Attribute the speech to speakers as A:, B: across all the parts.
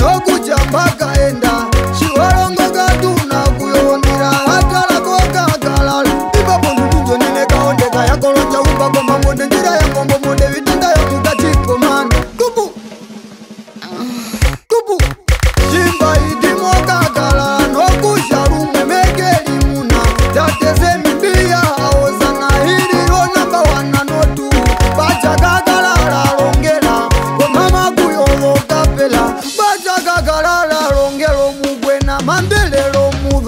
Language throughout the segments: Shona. A: nokutya pakaenda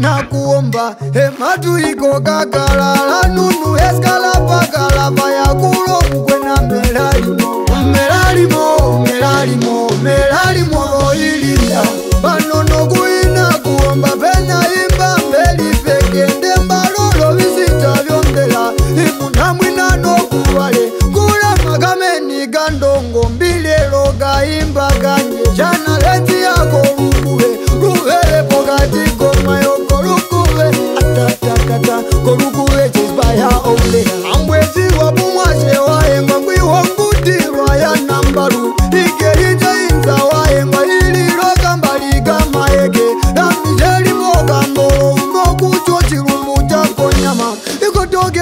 A: ndina kuomba hematu iko kakala la nunu yesikala pakala payakulo kukwena melalimo melalimo melalimo melalimo oilinda panono kuina kuomba penya imba mbeli peke nde mbalolo visita vyombela imuna mwina nokuvale kula makameni kandongo mbilelo kaimba kanye jana lenzi yako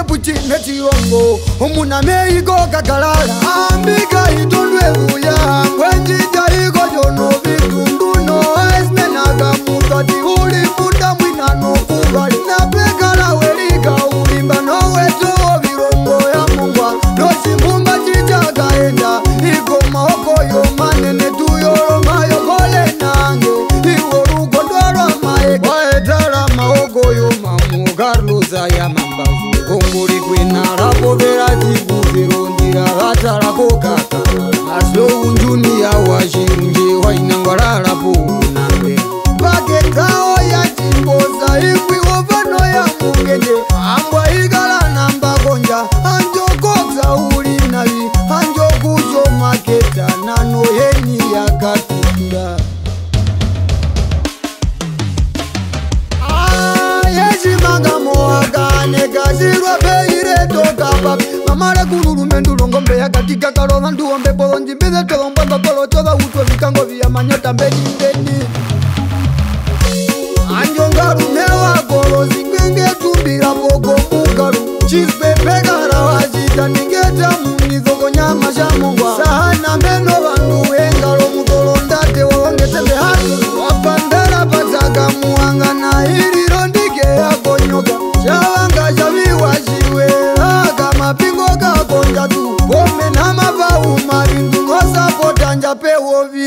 A: kuti ndechiyongo umunameyigo kagalala ambika itondwe uya mwenjite kusalako kaka aso unjuni ya waji unje wainangwalalapo unabe vagengao ya chimboza ikwi ovano ya mugende ambwa igala na mbakonja anjokoza uli navi anjokuzomaketa nano yeni yakatukila nyekazirwa peiretokapa mamale kululumendulongo mbe yakatikakalova nduwo mbepolonji mbizetolombwangakolocova utwe vikango viya manyota mbenimbeni anjongalume wakolozi kwengetumbila pokomukalu chizpepekala wazitandi chapéu ouve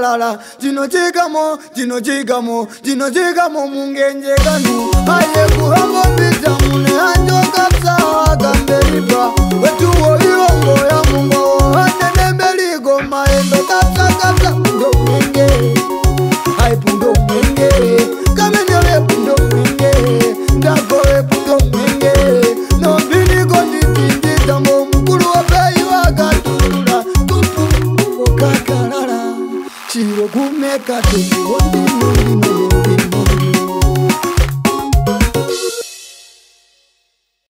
A: lalala ndinojigamo ndinojigamo ndinojigamo mungenjekanu aye kuhamba mbiza mune anjokapsa wakamberipa wetuwoiwongoya mungo like I do.